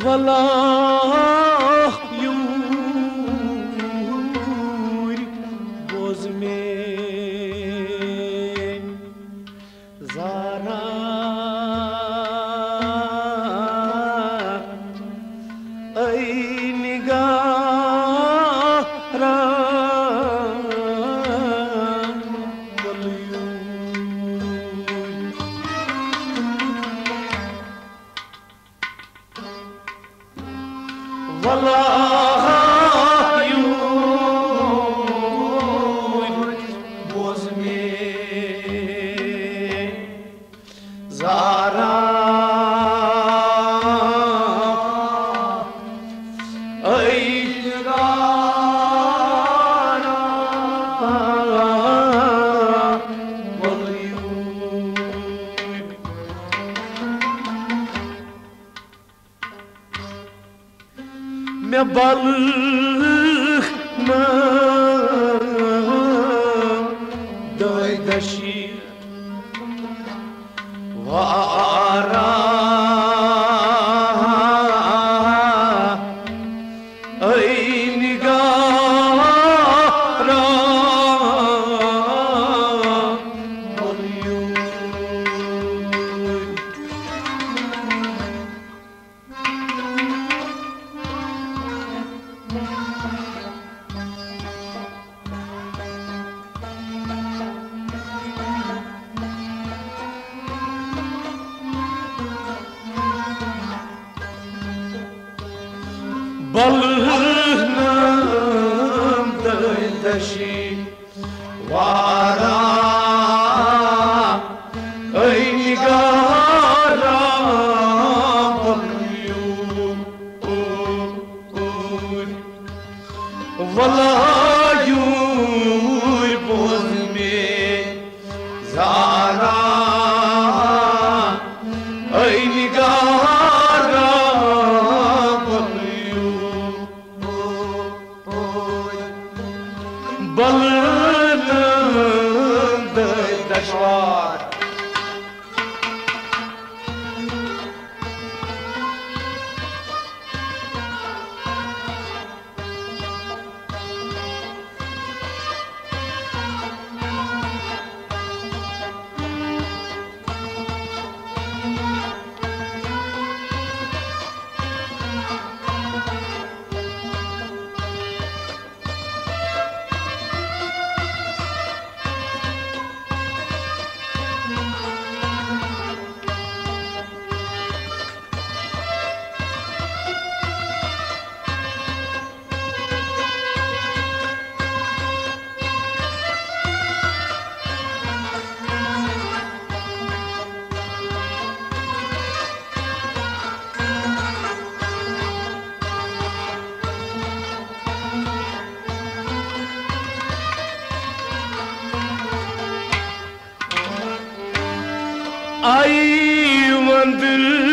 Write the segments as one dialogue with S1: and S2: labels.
S1: वला Shri ayvandı kulini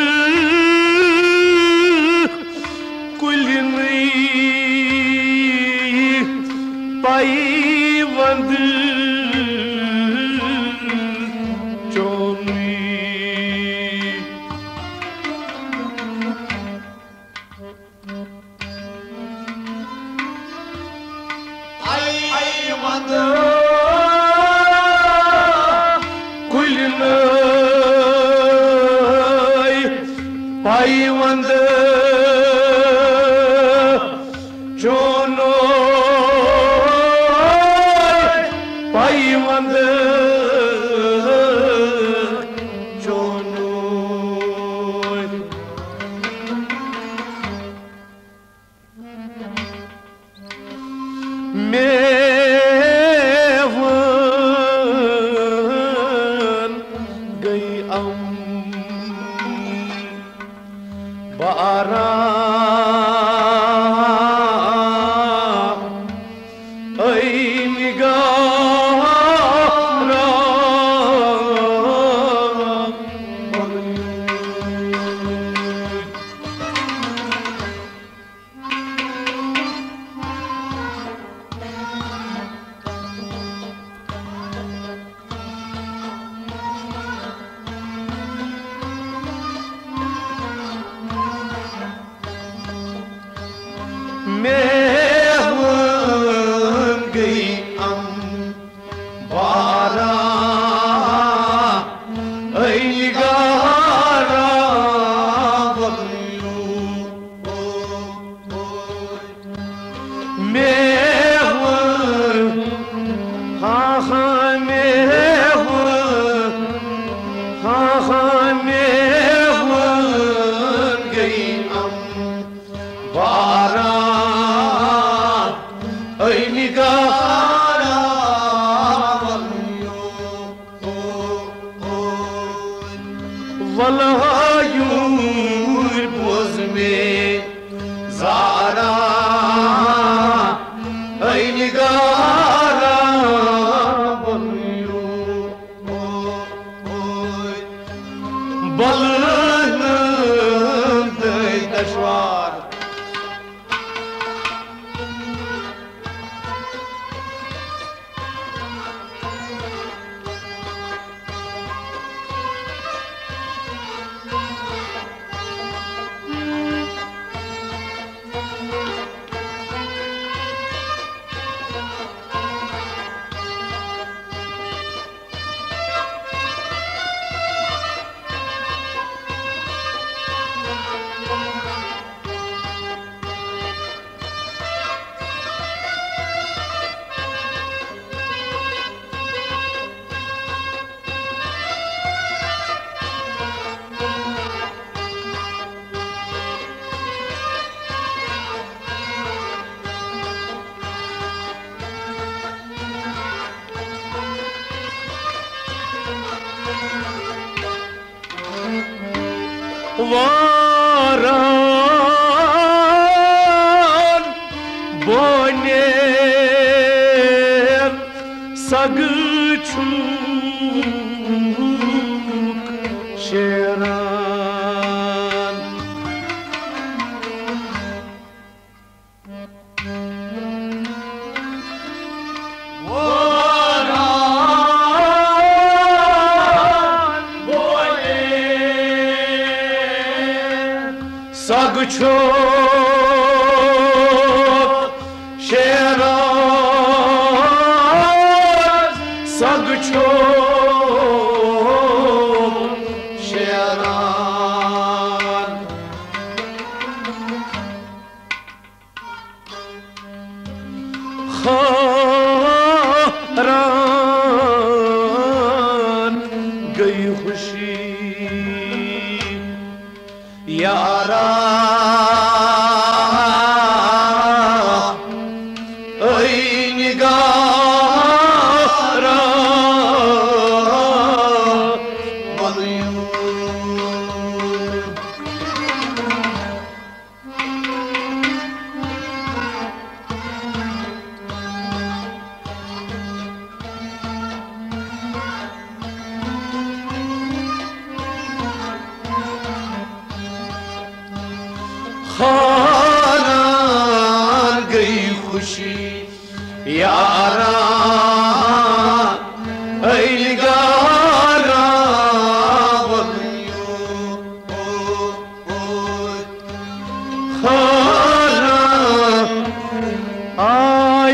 S1: varan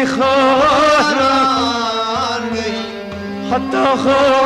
S1: خالق حتى خالق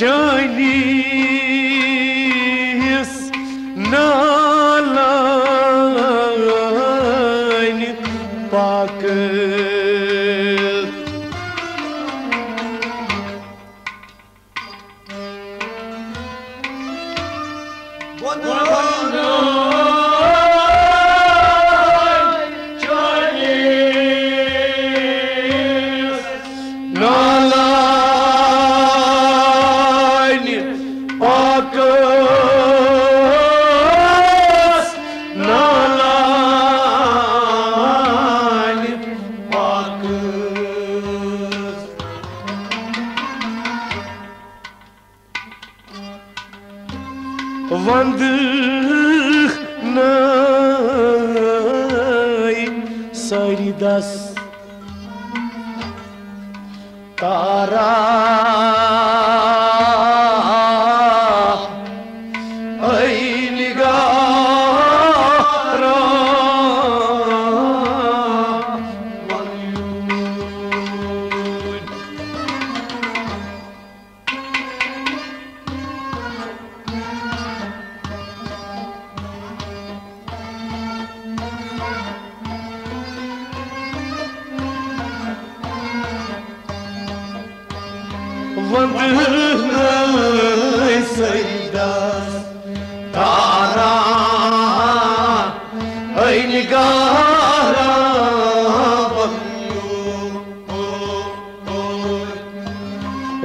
S1: Join me.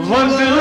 S1: London.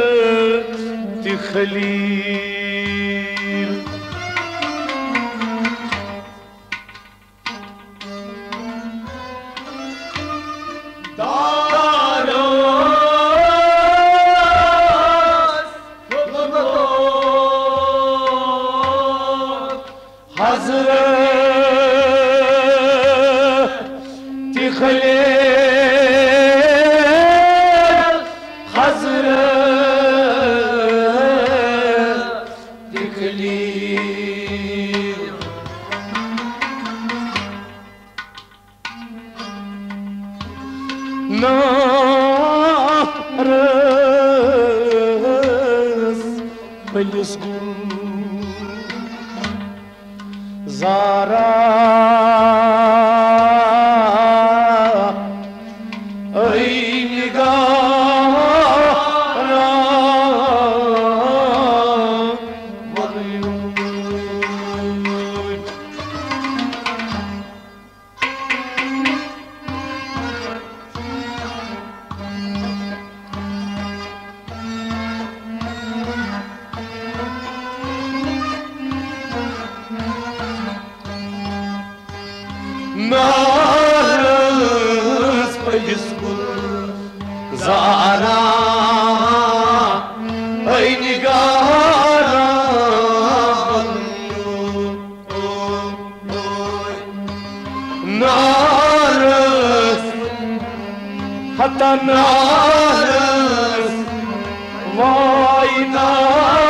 S1: حسرت خليل Narız Vay narız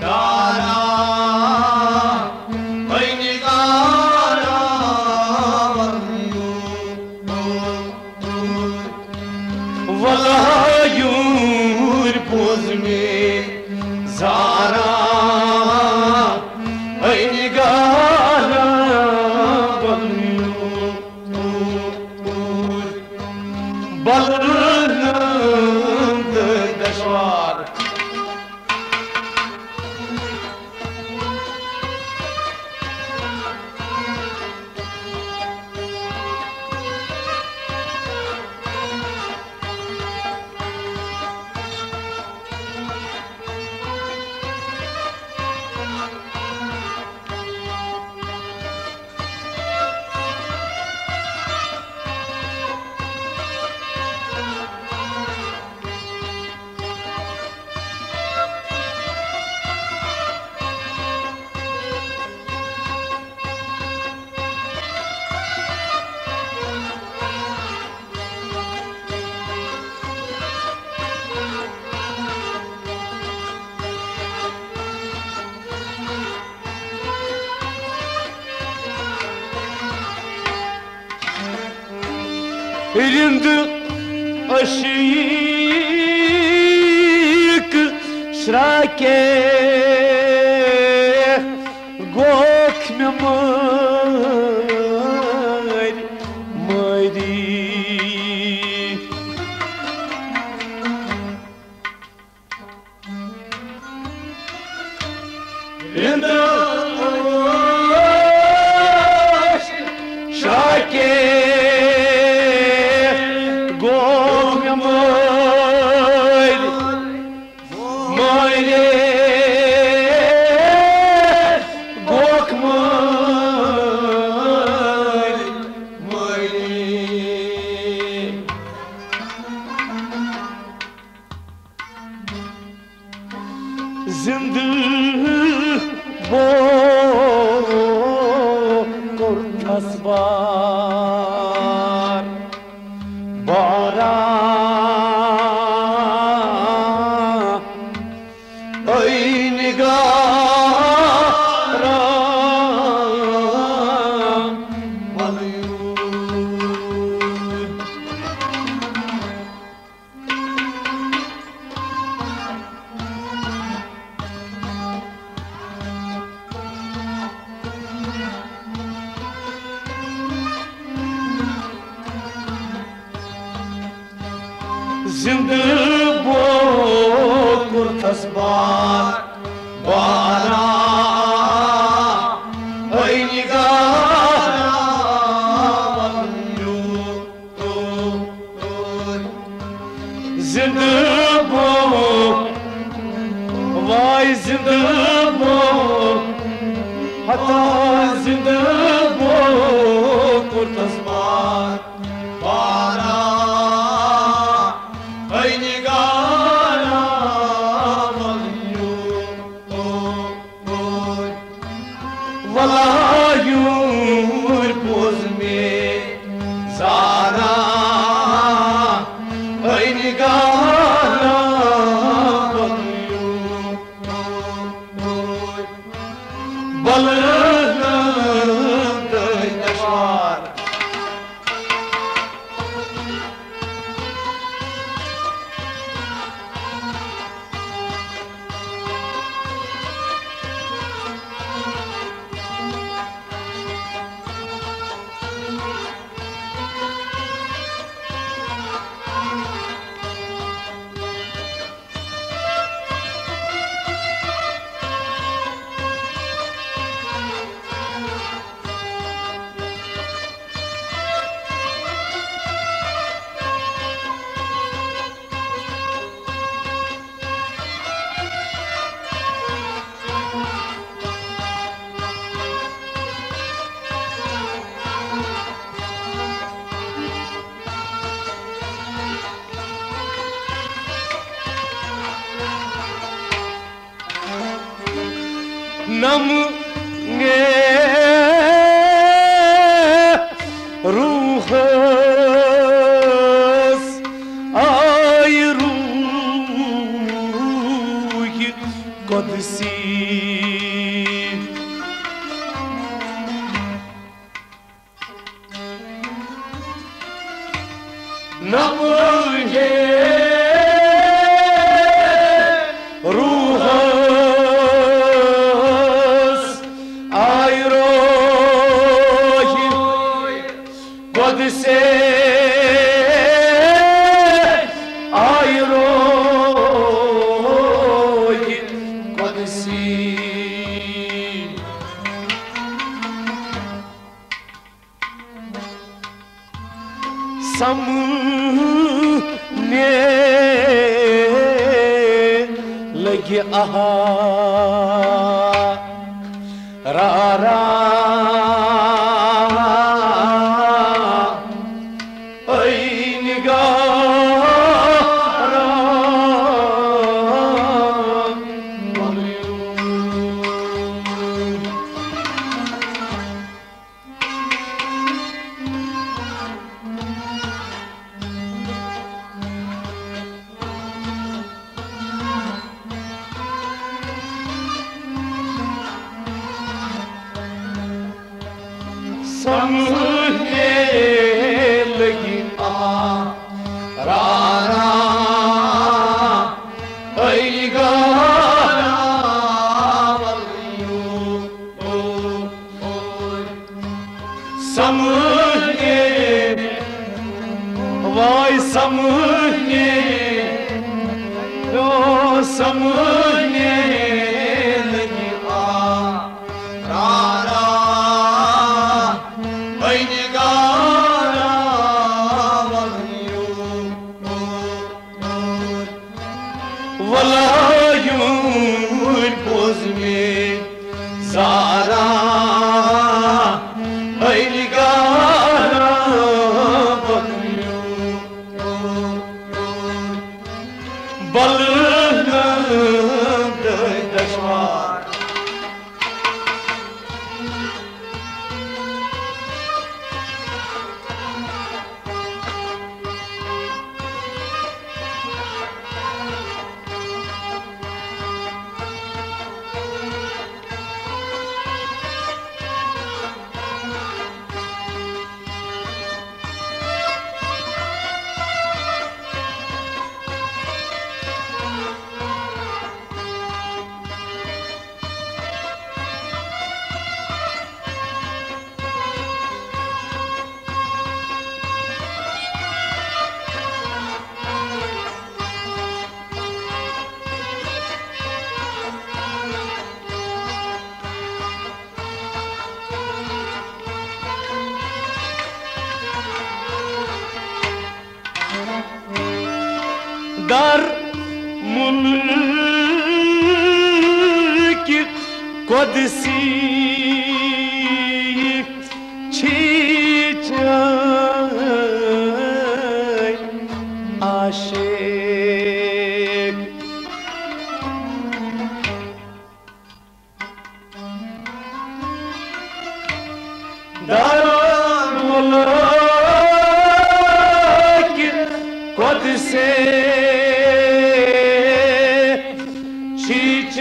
S1: Dó rind Şake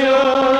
S1: 求。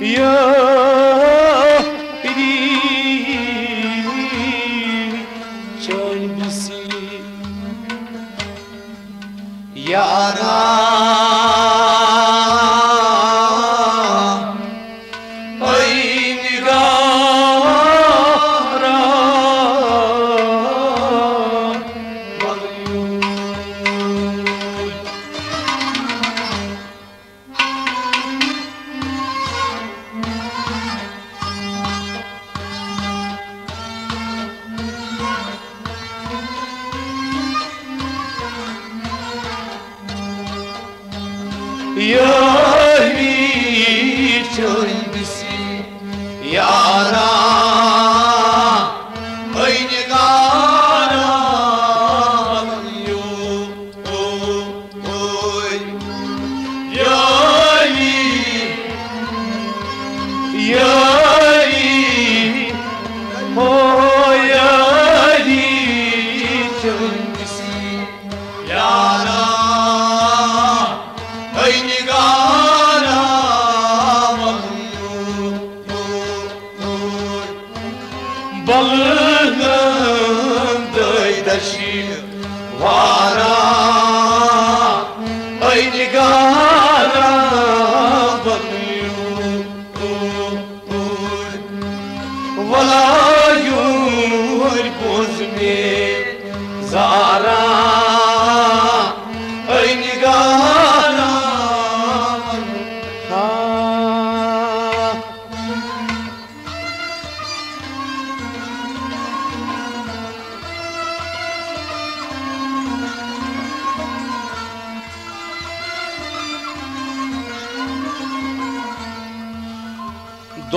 S1: Yeah.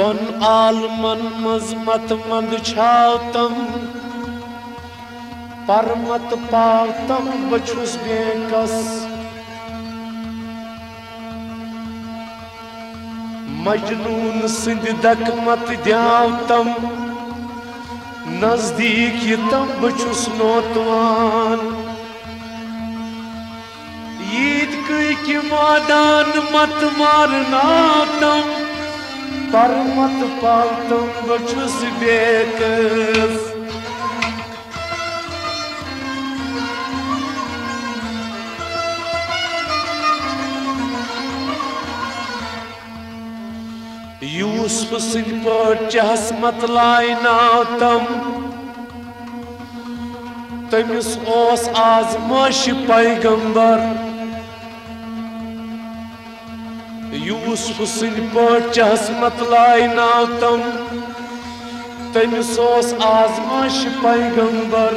S1: دون عالمن مزمت مند چھاتم، پرمت پاتم بچھس بے کس۔ مجنون سند دکمت دیاوتم نزدیک تم بچھس نوتوان۔ عید کی مادان مت مارناتم Parmat paltam bıçus bekas Yusuf sindi pöças matlaynautam Tămis os یوسف سند پاچس مطلائے ناو تم تمس آزماش پیغمبر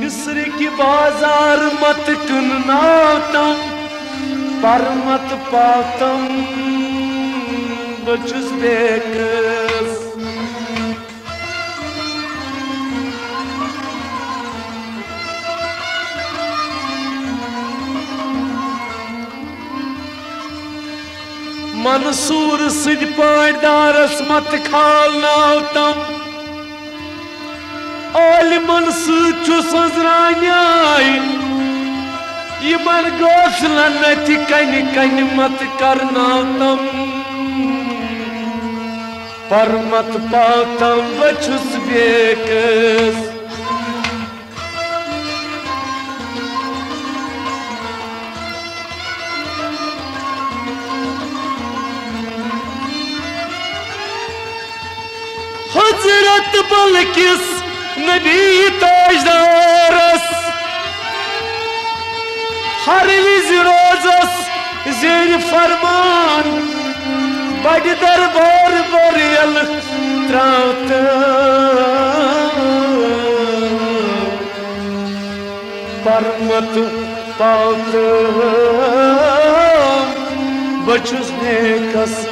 S1: مصر کی بازار مت کن ناو تم پر مت پاتم بچس بیک منصور سد پائیں دارس مت کھال ناو تم عالمن سو سزرانیائی یمن گوسلن نتی کن کن مت کرنا تم پر مت پاتم وچھس بیکس Balkis Nebi Tajdaras Har viz rozas zeri farman Bad darbar barel travta Parmat palta Bachus ne kasım Son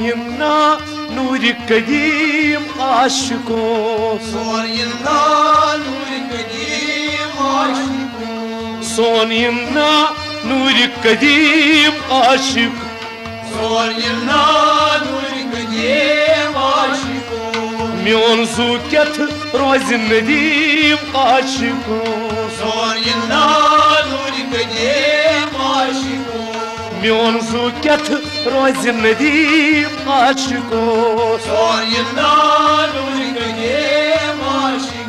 S1: yımna nuri kadim aşıko
S2: Son yıllar nuri kadim aşık
S1: Son yımna nuri kadim aşık
S2: Son yıllar nuri kadim aşık
S1: Mion zuket rozin nedim aşıko
S2: Son yıllar nuri kadim aşık
S1: Mion zuket rozin nedim aşıko
S2: Son yıllar nuri kadim aşık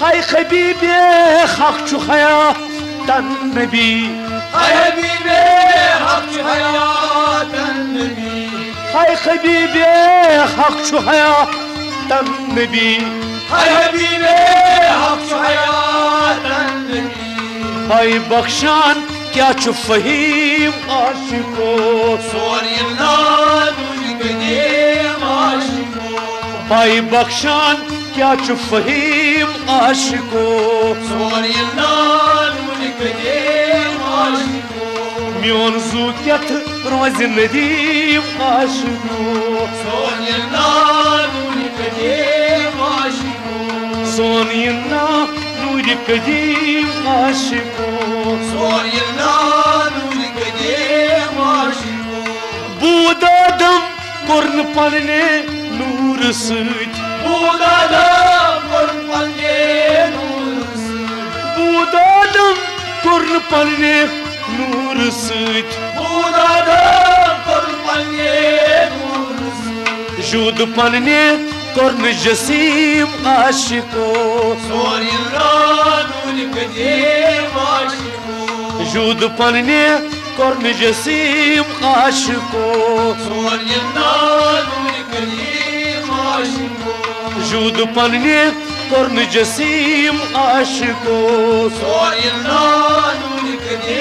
S1: Hay habibi hakçu hayatan nebi.
S2: Hay Habibi hakçı hayatın nebi.
S1: Hay habibi hakçu hayatan nebi.
S2: Hay Habibi hakçı hayatın nebi.
S1: Hay bakşan kya çu fahim aşıko
S2: Son yıllar nuri kadim aşık
S1: Hay bakşan kya çu fahim aşıko
S2: Son yıllar nuri kadim aşık
S1: Mion zuket rozin nedim aşıko
S2: Son yıllar nuri kadim aşık
S1: Son yinna nuri kadim aşıko
S2: Son yıllar nuri kadim aşık
S1: Bu dadım Korn panne nur
S2: korpange nurus
S1: Budadım korn panne nur süt.
S2: Budada korpange nurus
S1: Jud panne korn jasim aşiko وجود پرنی
S2: کرن جسیم خاشکو
S1: سوار یندان ویکنی خاشکو جود
S2: پرنی کرن جسیم
S1: عاشقو. سوار یندان ویکنی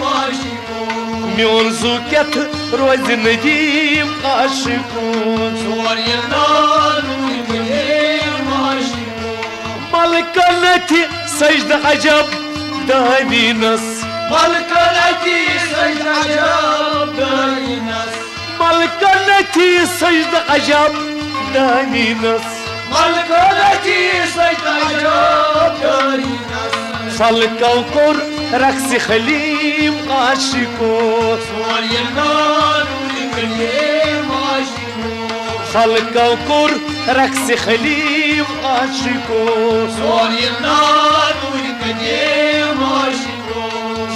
S2: خاشکو میون زوکت
S1: روز ندیم خاشکو سوار
S2: یندان ویکنی خاشکو
S1: ملکانتی سجد عجب دابی نصر
S2: ملكنتي سجد عجب
S1: داني ناس ملكنتي سجد عجب
S2: داني ناس ملكنتي
S1: سجد عجب داني ناس فالكوكر
S2: رقص خليم عاشقو.
S1: سوال يلنان ولكليم عاشقو فالكوكر
S2: رقص خليم عاشقو.
S1: سوال يلنان ولكليم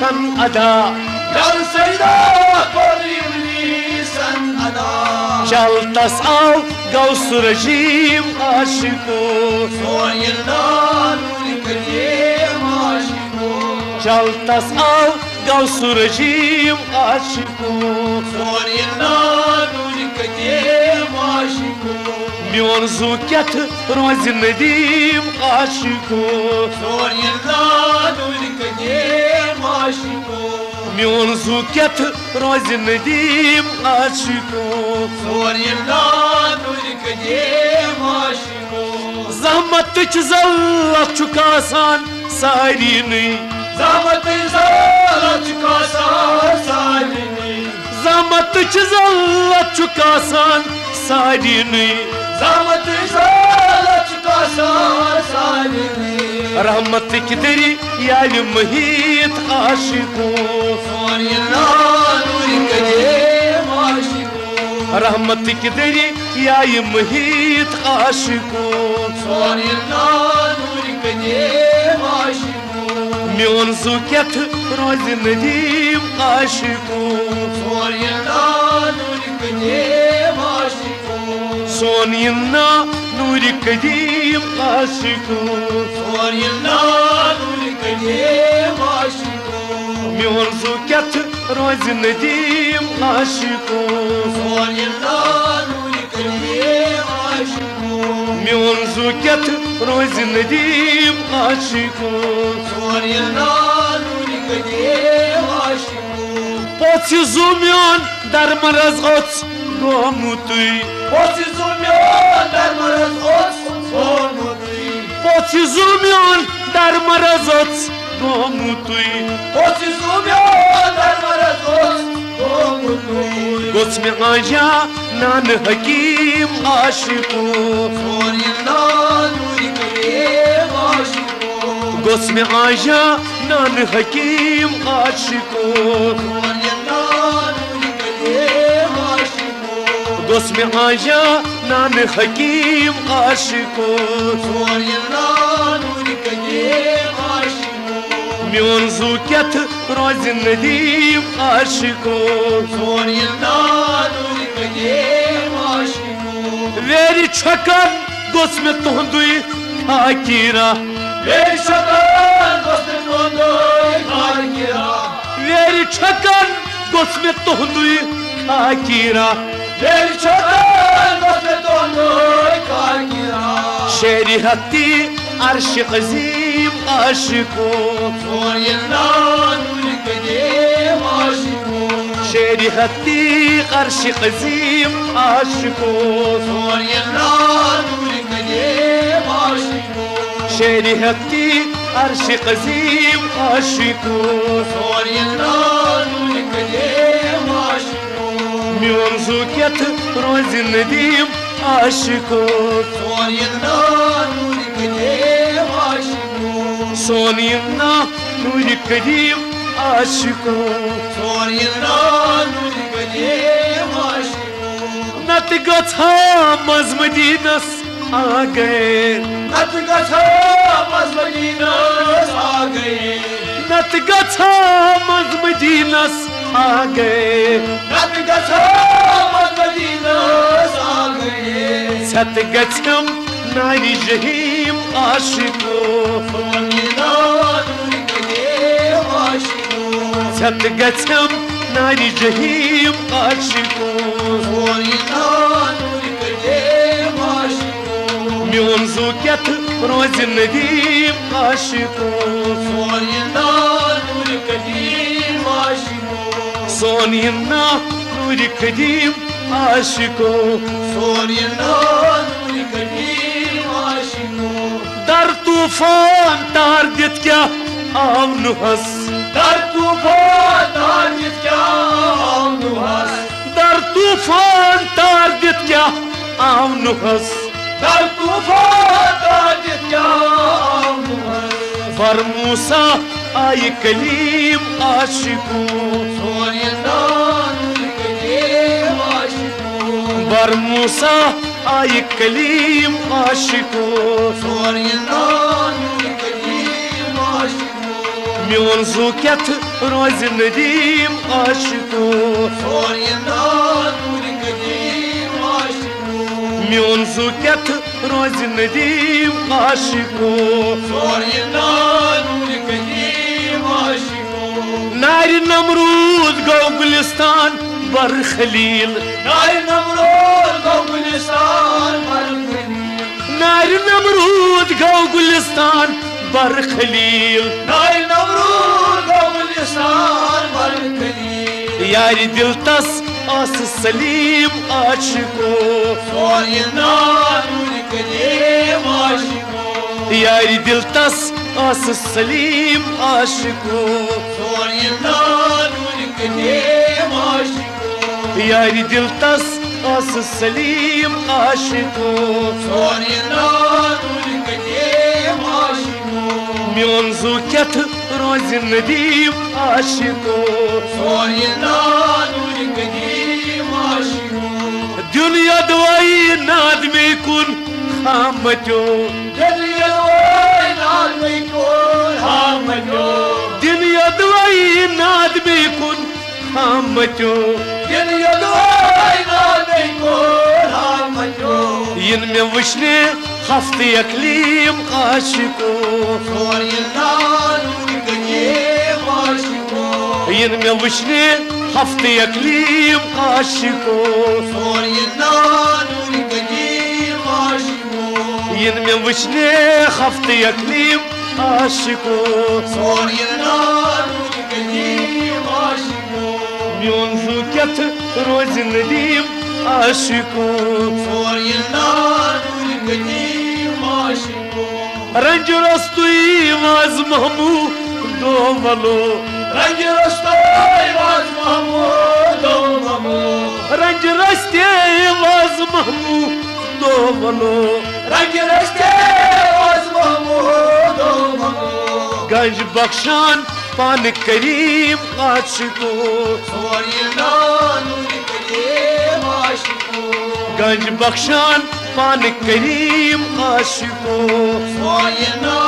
S1: san ada.
S2: Jal sayla konu iblisan adam
S1: Jal secda kornibli san ada
S2: Jal sayla konu iblisan adam
S1: Jal tas al gaus rejim aşiko
S2: Sorinran unikade vaşiko
S1: Jal tas al gaus rejim aşiko
S2: Sorinran vaşiko
S1: Mion roz nedim aşiko
S2: Sorinran unikade vaşiko
S1: Mion zuket roz nedim aşiko
S2: Sorinran unikade vaşiko
S1: Zahmet zallat çukasan sarini
S2: Zahmet zala çıkarsa salini
S1: Zahmet zallat çukasan
S2: Zahmet zala çıkarsa salini
S1: Rahmetlik deri yalim muhit aşıku
S2: Sorinran unikade vaşiko
S1: Rahmetlik deri yalim muhit aşıku
S2: Sorinran unikade vaşiko
S1: Mion zuket roz nedim aşıku
S2: Sorinran unikade vaşiko
S1: Son yinna nuri kadim aşıku
S2: Sorinran unikade vaşiko
S1: Mion zuket roz nedim aşıku
S2: Sorinran unikade vaşiko
S1: Mion zuket roz nedim aşıku
S2: Sorinran unikade vaşiko
S1: Poți zumion dar mă răzgoț gomutui
S2: Poți zumyon dar mă răzgoț omului
S1: Poți zumion dar mă răzgoț gomutui
S2: Poți zumyon dar mă răzgoț omului
S1: Goț mi aja nan hakim aşıku
S2: Sorinran unikade vaşiko
S1: Goț mi aja nan Goț mi aja nan hakim aşıku
S2: Sorinran unikade vaşiko
S1: Mion zuket roz nedim aşıku
S2: Sorinran unikade vaşiko
S1: Veri çakan goç mi tohndui hakira
S2: Veri şakan dostun ondoy kargira
S1: Veri çakan goç mi tohndui
S2: شعري هاتي عرش
S1: قزيم عاشقو صوري النان
S2: والقديم عاشقو شعري
S1: هاتي عرش قزيم عاشقو
S2: صوري النان والقديم عاشقو
S1: شعري هاتي عرش قزيم عاشقو
S2: صوري النان والقديم
S1: میون زوکیت روز ندیم عاشقو
S2: سونیم نا نوری کدیم عاشقو
S1: سونیم نا نوری کدیم عاشقو
S2: سونیم نا نوری کدیم عاشقو
S1: نتگت هم از مدینس آگئے
S2: نتگت هم از مدینس آگئے
S1: نتگت هم از مدینس आ
S2: गए नत गछम
S1: मदीना आ गए सत गछम
S2: नारी जहीम आशिकों मदीना नूर
S1: गए आशिकों सत गछम नारी
S2: जहीम आशिकों मदीना नूर गए आशिकों
S1: میون زوکت روز ندیم
S2: عاشقم Son Sonina
S1: nuri kadim aşiko Sonina
S2: nuri kadim aşiko Dar tufan
S1: tardet kya avnu has Dar tufan tardet
S2: kya avnu has Dar tufan
S1: tardet kya avnu has Dar tufan tardet
S2: kya avnu has Var Musa
S1: ay kelim aşiko бар Муса,
S2: ай Калим ашику. Соринан Калим
S1: ашику. Мион зукет розин дим
S2: ашику. Соринан Калим ашику. Мион
S1: зукет розин дим ашику. Соринан
S2: Калим ашику. Нарин намруд гауглистан
S1: бар Халил. Нарин намруд عاشقو ناری نمرود گو گلستان بر خلیل
S2: ناي نمرود قبلستان مرمني
S1: ناری نمرود گو گلستان بر خلیل
S2: ناي نمرود قبلستان مرمني
S1: یاری دل تس آس سلیم عاشقو
S2: صون يلا نور قديم عاشقو
S1: یاری دل تس آس سلیم عاشقو
S2: صون يلا نور قديم عاشقو
S1: یاری دل تس آس سلیم عاشقو
S2: صون يلا نور قديم عاشقو
S1: میون زوکت روز ندیم عاشقو
S2: صون يلا نور قديم عاشقو
S1: دنیا دوائی نادمی کن خامتو
S2: دنيا الوين عالميكون هامجو
S1: دنیا دوائی نادمی کن خامتو
S2: دنيا الوين عالميكون هامجو
S1: हम बचो Yin mi
S2: vişni hafta yaklim aşıko Sor
S1: yıldan uygani aşıko Yin mi vişni
S2: hafta yaklim aşıko Sor yıldan
S1: uygani aşıko Yin mi vişni hafta
S2: yaklim aşıko Sor yıldan عاشقو
S1: میون زوکت روز ندیم عاشقو
S2: صور يلا نور قديم عاشقو
S1: رنج رستوی واز محمو دو ملو
S2: رنگ رستای واز محمود و محمود
S1: رنج رستے واز محمو دو ملو
S2: رنگ رسته واز محمود و محمود
S1: گنج بخشان پان کریم عاشقو
S2: صور يلا نور قديم عاشقو
S1: گنج بخشان پان کریم عاشقو
S2: صور يلا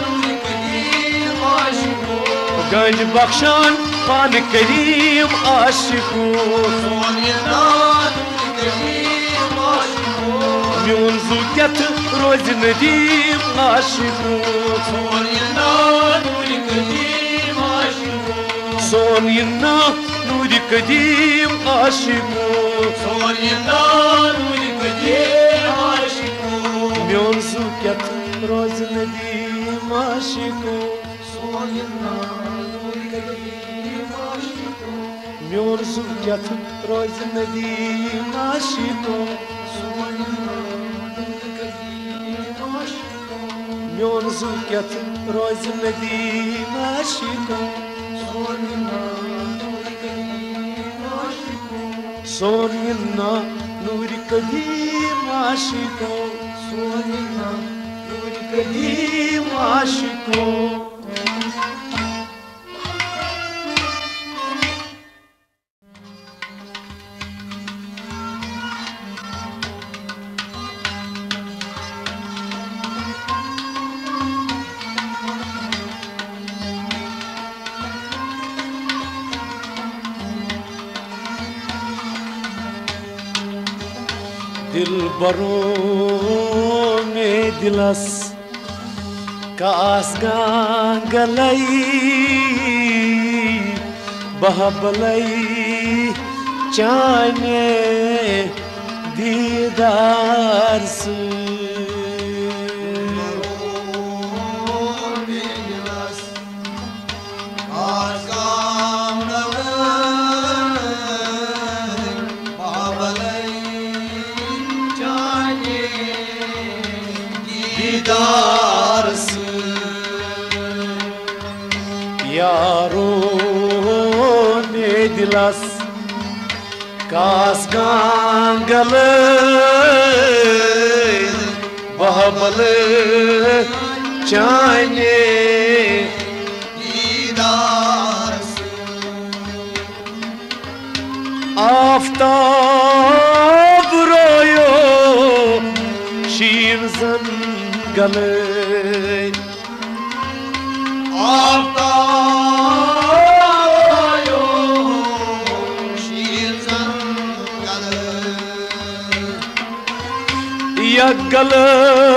S2: نور قديم عاشقو
S1: گنج بخشان پان کریم عاشقو
S2: صور يلا نور قديم عاشقو
S1: میون زوکت روز ندیم عاشقو
S2: صور Солонина,
S1: нуди кадим ашику. Солонина, нуди
S2: кадим ашику. Мен зукят рознадим
S1: ашику. Солонина, нуди кадим ашику.
S2: Мен зукят рознадим ашику. Солонина,
S1: нуди кадим ашику. Мен зукят рознадим ашику. روز ندیم عاشقو سونينا نور قديم عاشقو سونينا نور قديم عاشقو barome dilas
S2: kaas gangalay
S1: bahabalay chane didar su didarsın
S2: Yarun edilas Kaskangalı
S1: Bahamalı Çayne Didarsın.
S2: Aftar Kırgalı Yakalay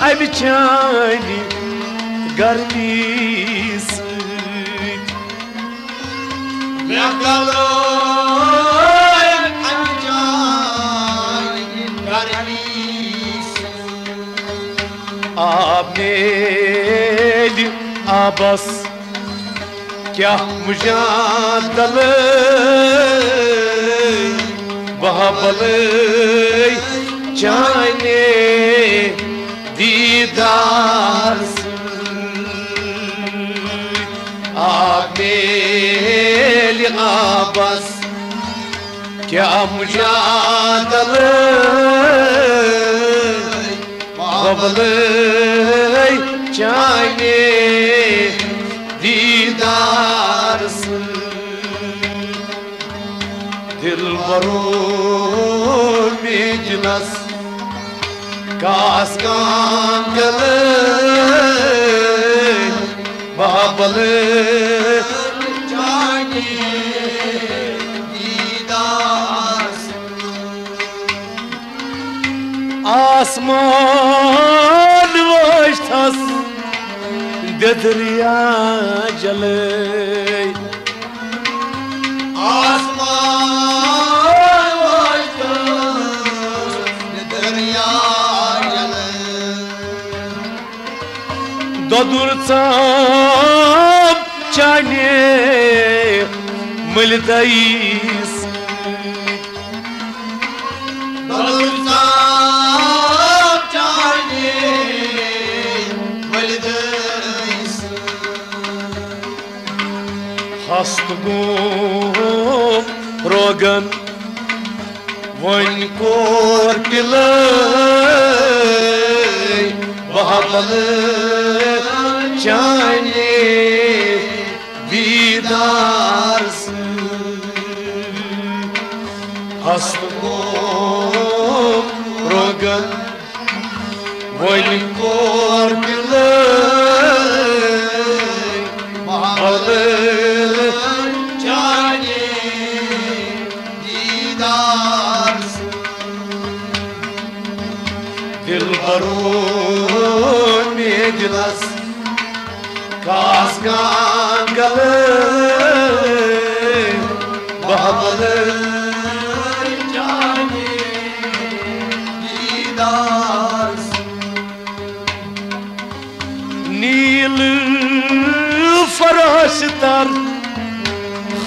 S1: ay bir çaylı garnisi Yakalay دل عباس کیا مجادل بہبل جانے دیدار آمیل عباس کیا مجادل bablı cani didarsın. Dilbaru mecnas
S2: kaskan kılı
S1: bablı آسمان واشت هست
S2: دریا جلی آسمان واشت
S1: هست دریا جلی
S2: دادورتم چانی ملدایی
S1: Hastugum rogan Vany korkilay Bahabalı çane vidarsın Hastugum Kaskangalı Bahabalı
S2: Cani didar
S1: Nil farashtar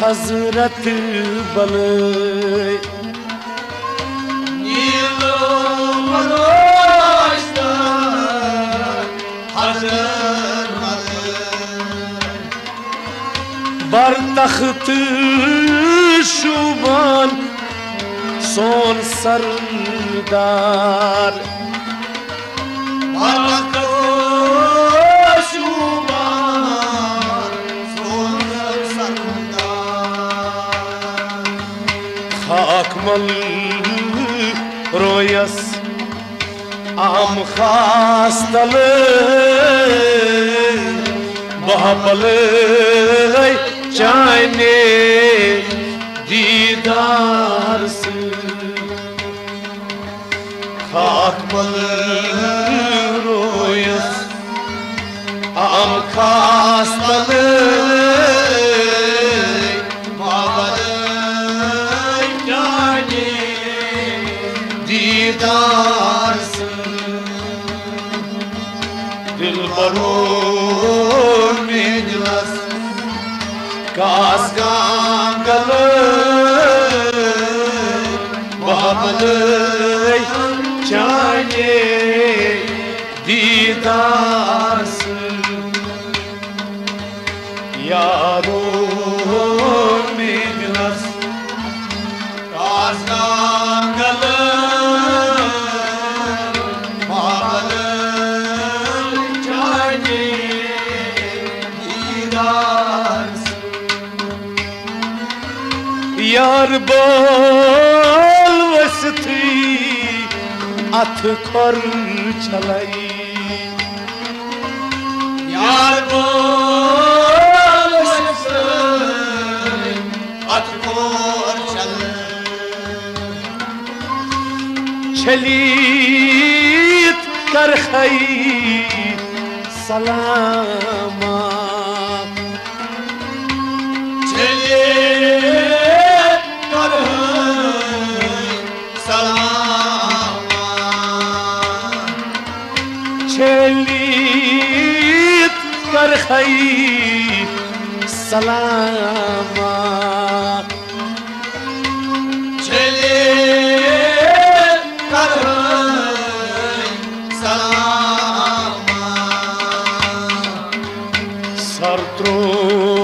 S1: Hazret balı Bar tahtı şuban Son sardar
S2: Baktı şuman Sonra sarımdan
S1: Hakmal royas Am hastalı Babalı Çayne Didarsın. Hakmalı
S2: আর বল
S1: বসতি আথ খর চালাই আর বল
S2: আথ খর চাল ছলিত কর
S1: খাই সালাম salama.
S2: Çelik karhın salama.
S1: Sartrom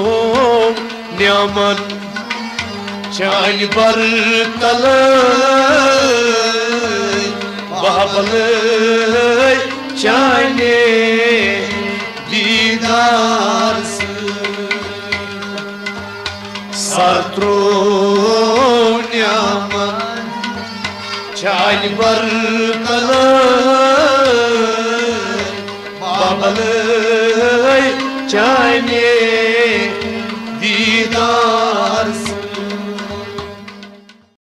S1: nyaman çan bartalay babalay çane